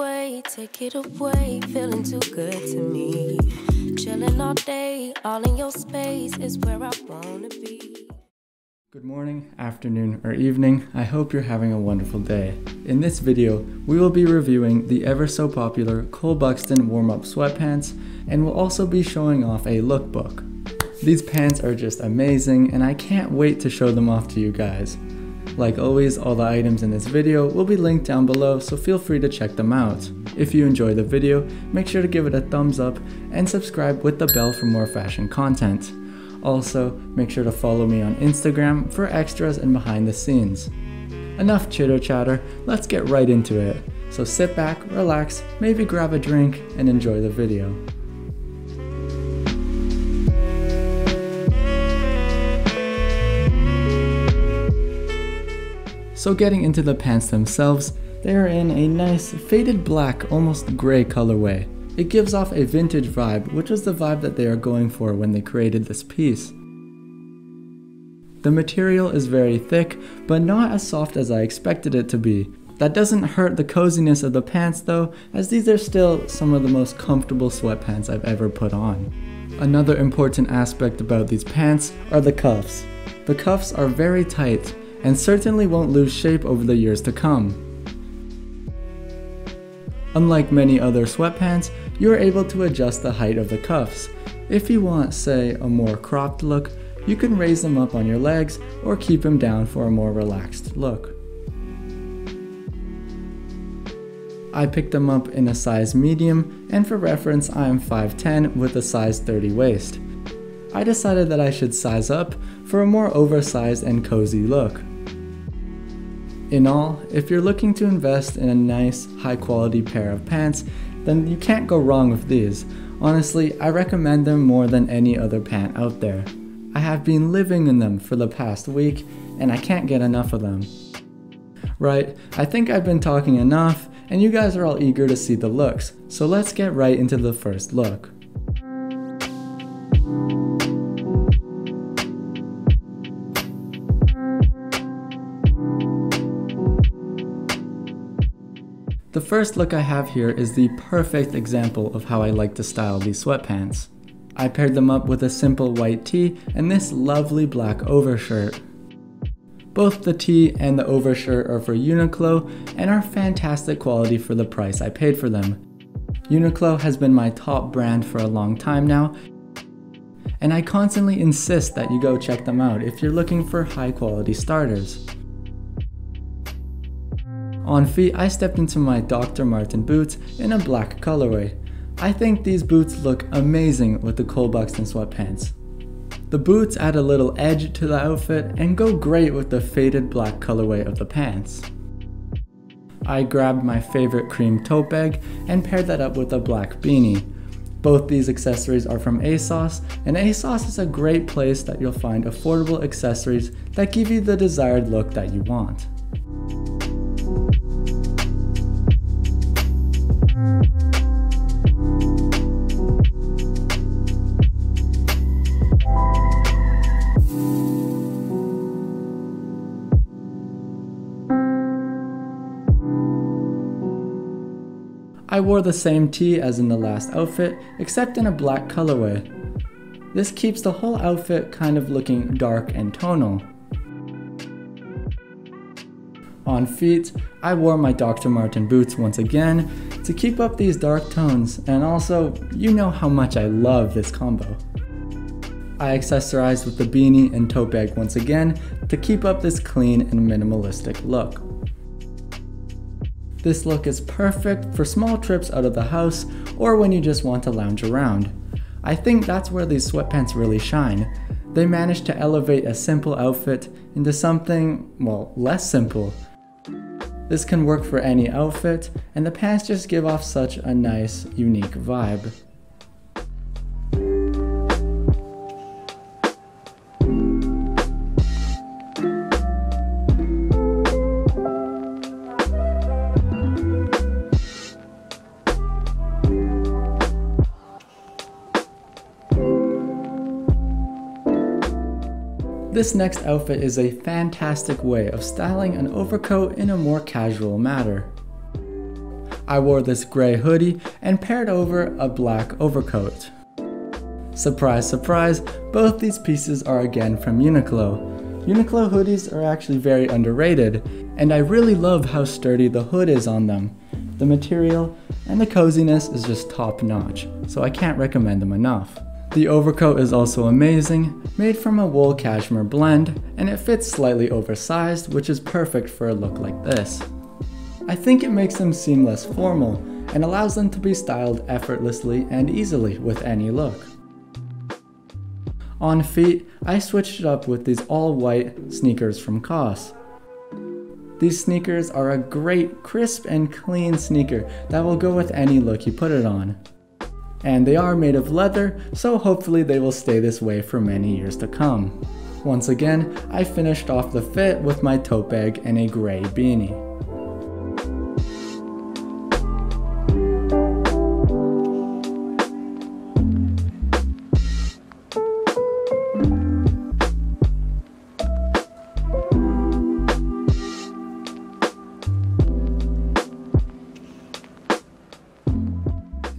away, take it away. Feeling too good to me. Chilling all day, all in your space is where I wanna be. Good morning, afternoon, or evening. I hope you're having a wonderful day. In this video, we will be reviewing the ever so popular Cole Buxton warm-up sweatpants, and we'll also be showing off a lookbook. These pants are just amazing, and I can't wait to show them off to you guys. Like always, all the items in this video will be linked down below, so feel free to check them out. If you enjoy the video, make sure to give it a thumbs up and subscribe with the bell for more fashion content. Also, make sure to follow me on Instagram for extras and behind the scenes. Enough chitter chatter, let's get right into it. So sit back, relax, maybe grab a drink, and enjoy the video. So getting into the pants themselves, they are in a nice faded black, almost gray colorway. It gives off a vintage vibe, which was the vibe that they are going for when they created this piece. The material is very thick, but not as soft as I expected it to be. That doesn't hurt the coziness of the pants though, as these are still some of the most comfortable sweatpants I've ever put on. Another important aspect about these pants are the cuffs. The cuffs are very tight, and certainly won't lose shape over the years to come. Unlike many other sweatpants, you are able to adjust the height of the cuffs. If you want, say, a more cropped look, you can raise them up on your legs or keep them down for a more relaxed look. I picked them up in a size medium, and for reference, I am 5'10 with a size 30 waist. I decided that I should size up for a more oversized and cozy look. In all, if you're looking to invest in a nice, high quality pair of pants, then you can't go wrong with these. Honestly, I recommend them more than any other pant out there. I have been living in them for the past week, and I can't get enough of them. Right, I think I've been talking enough, and you guys are all eager to see the looks, so let's get right into the first look. The first look I have here is the perfect example of how I like to style these sweatpants. I paired them up with a simple white tee and this lovely black overshirt. Both the tee and the overshirt are for Uniqlo and are fantastic quality for the price I paid for them. Uniqlo has been my top brand for a long time now, and I constantly insist that you go check them out if you're looking for high quality starters. On feet, I stepped into my Dr. Martin boots in a black colorway. I think these boots look amazing with the Cole Buxton sweatpants. The boots add a little edge to the outfit and go great with the faded black colorway of the pants. I grabbed my favorite cream tote bag and paired that up with a black beanie. Both these accessories are from ASOS, and ASOS is a great place that you'll find affordable accessories that give you the desired look that you want. I wore the same tee as in the last outfit, except in a black colorway. This keeps the whole outfit kind of looking dark and tonal. On feet, I wore my Dr. Martin boots once again to keep up these dark tones, and also, you know how much I love this combo. I accessorized with the beanie and tote bag once again to keep up this clean and minimalistic look. This look is perfect for small trips out of the house or when you just want to lounge around. I think that's where these sweatpants really shine. They manage to elevate a simple outfit into something, well, less simple. This can work for any outfit, and the pants just give off such a nice, unique vibe. This next outfit is a fantastic way of styling an overcoat in a more casual manner. I wore this gray hoodie and paired over a black overcoat. Surprise, surprise, both these pieces are again from Uniqlo. Uniqlo hoodies are actually very underrated, and I really love how sturdy the hood is on them. The material and the coziness is just top notch, so I can't recommend them enough. The overcoat is also amazing, made from a wool cashmere blend, and it fits slightly oversized, which is perfect for a look like this. I think it makes them seem less formal and allows them to be styled effortlessly and easily with any look. On feet, I switched it up with these all white sneakers from COS. These sneakers are a great, crisp and clean sneaker that will go with any look you put it on. And they are made of leather, so hopefully they will stay this way for many years to come. Once again, I finished off the fit with my tote bag and a gray beanie.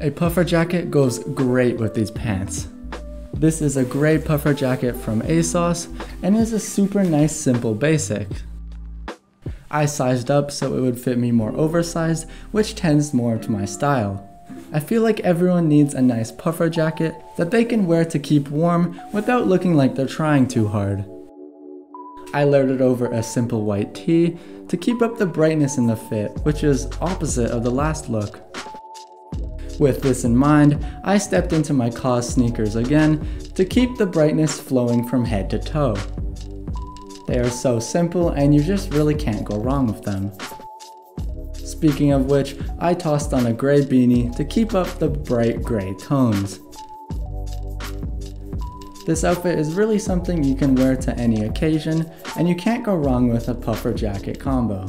A puffer jacket goes great with these pants. This is a gray puffer jacket from ASOS and is a super nice simple basic. I sized up so it would fit me more oversized, which tends more to my style. I feel like everyone needs a nice puffer jacket that they can wear to keep warm without looking like they're trying too hard. I layered it over a simple white tee to keep up the brightness in the fit, which is opposite of the last look. With this in mind, I stepped into my COS sneakers again to keep the brightness flowing from head to toe. They are so simple and you just really can't go wrong with them. Speaking of which, I tossed on a gray beanie to keep up the bright gray tones. This outfit is really something you can wear to any occasion, and you can't go wrong with a puffer jacket combo.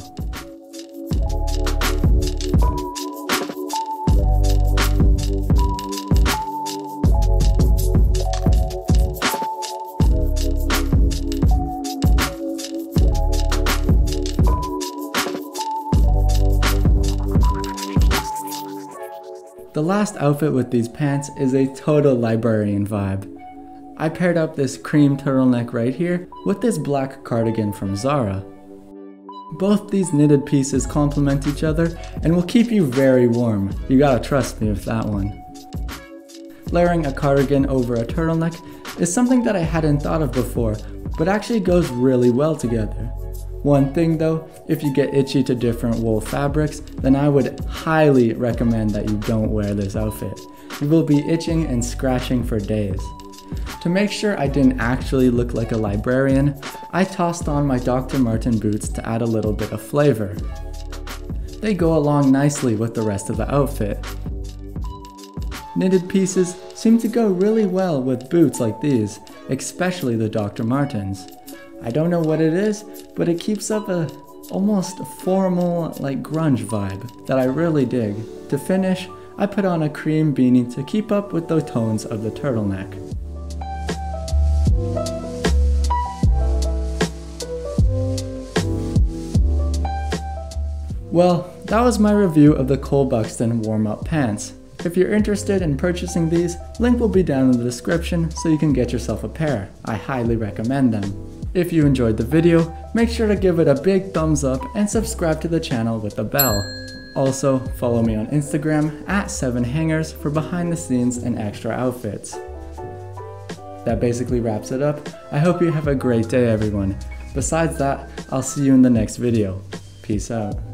The last outfit with these pants is a total librarian vibe. I paired up this cream turtleneck right here with this black cardigan from Zara. Both these knitted pieces complement each other and will keep you very warm. You gotta trust me with that one. Layering a cardigan over a turtleneck is something that I hadn't thought of before, but actually goes really well together. One thing though, if you get itchy to different wool fabrics, then I would highly recommend that you don't wear this outfit. You will be itching and scratching for days. To make sure I didn't actually look like a librarian, I tossed on my Dr. Martin boots to add a little bit of flavor. They go along nicely with the rest of the outfit. Knitted pieces seem to go really well with boots like these, especially the Dr. Martens. I don't know what it is, but it keeps up a almost formal like grunge vibe that I really dig. To finish, I put on a cream beanie to keep up with the tones of the turtleneck. Well, that was my review of the Cole Buxton warm-up pants. If you're interested in purchasing these, link will be down in the description so you can get yourself a pair. I highly recommend them. If you enjoyed the video, make sure to give it a big thumbs up and subscribe to the channel with the bell. Also, follow me on Instagram at 7hangers for behind the scenes and extra outfits. That basically wraps it up. I hope you have a great day everyone. Besides that, I'll see you in the next video. Peace out.